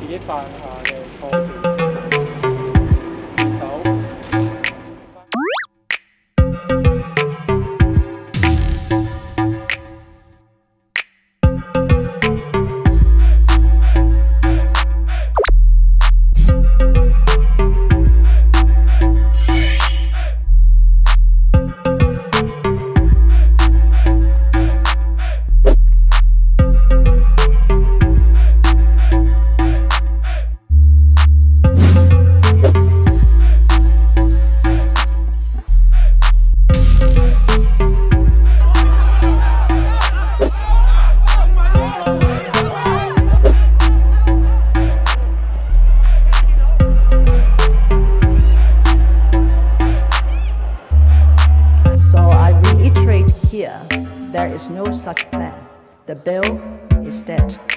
自己犯下 there is no such plan. The bill is dead.